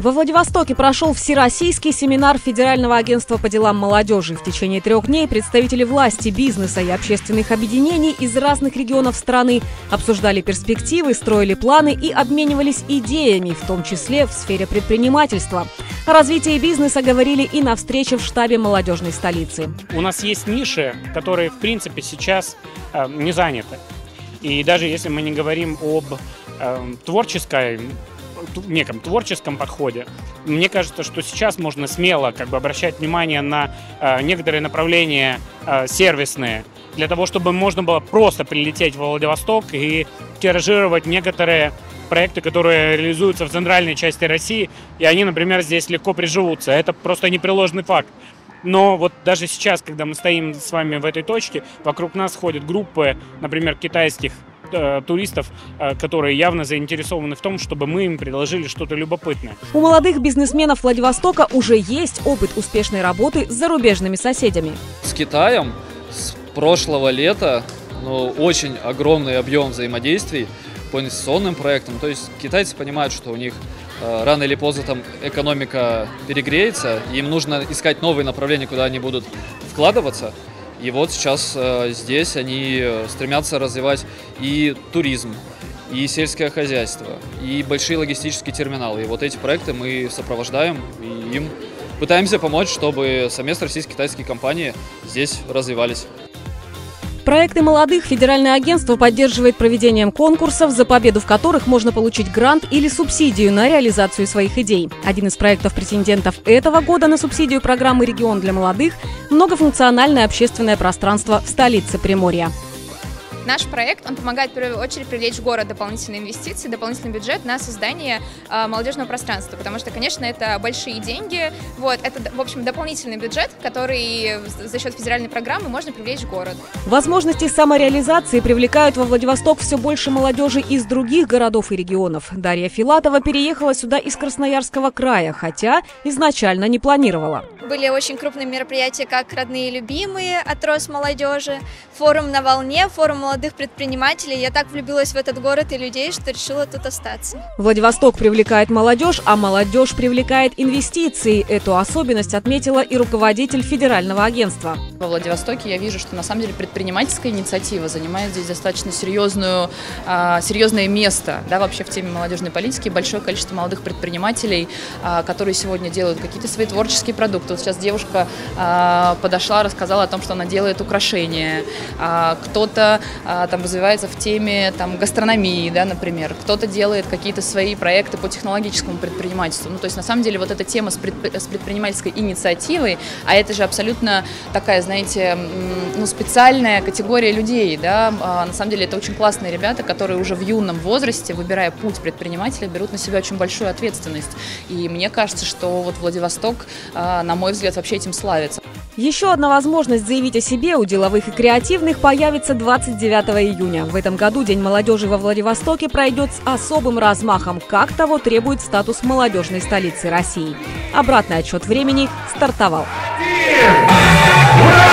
Во Владивостоке прошел Всероссийский семинар Федерального агентства по делам молодежи. В течение трех дней представители власти, бизнеса и общественных объединений из разных регионов страны обсуждали перспективы, строили планы и обменивались идеями, в том числе в сфере предпринимательства. О развитии бизнеса говорили и на встрече в штабе молодежной столицы. У нас есть ниши, которые, в принципе, сейчас э, не заняты. И даже если мы не говорим об э, творческой неком творческом подходе. Мне кажется, что сейчас можно смело как бы обращать внимание на э, некоторые направления э, сервисные, для того, чтобы можно было просто прилететь в Владивосток и тиражировать некоторые проекты, которые реализуются в центральной части России, и они, например, здесь легко приживутся. Это просто непреложный факт. Но вот даже сейчас, когда мы стоим с вами в этой точке, вокруг нас ходят группы, например, китайских туристов, э, которые явно заинтересованы в том, чтобы мы им предложили что-то любопытное. У молодых бизнесменов Владивостока уже есть опыт успешной работы с зарубежными соседями. С Китаем с прошлого лета ну, очень огромный объем взаимодействий по инвестиционным проектам. То есть китайцы понимают, что у них э, рано или поздно там экономика перегреется, им нужно искать новые направления, куда они будут вкладываться. И вот сейчас э, здесь они э, стремятся развивать и туризм, и сельское хозяйство, и большие логистические терминалы. И вот эти проекты мы сопровождаем и им пытаемся помочь, чтобы совместно российско-китайские компании здесь развивались. Проекты молодых федеральное агентство поддерживает проведением конкурсов, за победу в которых можно получить грант или субсидию на реализацию своих идей. Один из проектов претендентов этого года на субсидию программы «Регион для молодых» – многофункциональное общественное пространство в столице Приморья. Наш проект, он помогает в первую очередь привлечь в город дополнительные инвестиции, дополнительный бюджет на создание э, молодежного пространства, потому что, конечно, это большие деньги, вот, это, в общем, дополнительный бюджет, который за счет федеральной программы можно привлечь в город. Возможности самореализации привлекают во Владивосток все больше молодежи из других городов и регионов. Дарья Филатова переехала сюда из Красноярского края, хотя изначально не планировала. Были очень крупные мероприятия, как «Родные и любимые», «Отрос молодежи», форум «На волне», форум молодых предпринимателей. Я так влюбилась в этот город и людей, что решила тут остаться. Владивосток привлекает молодежь, а молодежь привлекает инвестиции. Эту особенность отметила и руководитель федерального агентства. Во Владивостоке я вижу, что на самом деле предпринимательская инициатива занимает здесь достаточно серьезную, а, серьезное место да, вообще в теме молодежной политики. Большое количество молодых предпринимателей, а, которые сегодня делают какие-то свои творческие продукты. Вот сейчас девушка а, подошла, рассказала о том, что она делает украшения. Кто-то там развивается в теме там, гастрономии, да, например. Кто-то делает какие-то свои проекты по технологическому предпринимательству. Ну, то есть, на самом деле, вот эта тема с, предпри... с предпринимательской инициативой, а это же абсолютно такая, знаете, ну, специальная категория людей, да, а, на самом деле это очень классные ребята, которые уже в юном возрасте, выбирая путь предпринимателя, берут на себя очень большую ответственность. И мне кажется, что вот Владивосток, а, на мой взгляд, вообще этим славится. Еще одна возможность заявить о себе у деловых и креативных появится 29 июня. В этом году День молодежи во Владивостоке пройдет с особым размахом, как того требует статус молодежной столицы России. Обратный отчет времени стартовал. Ура!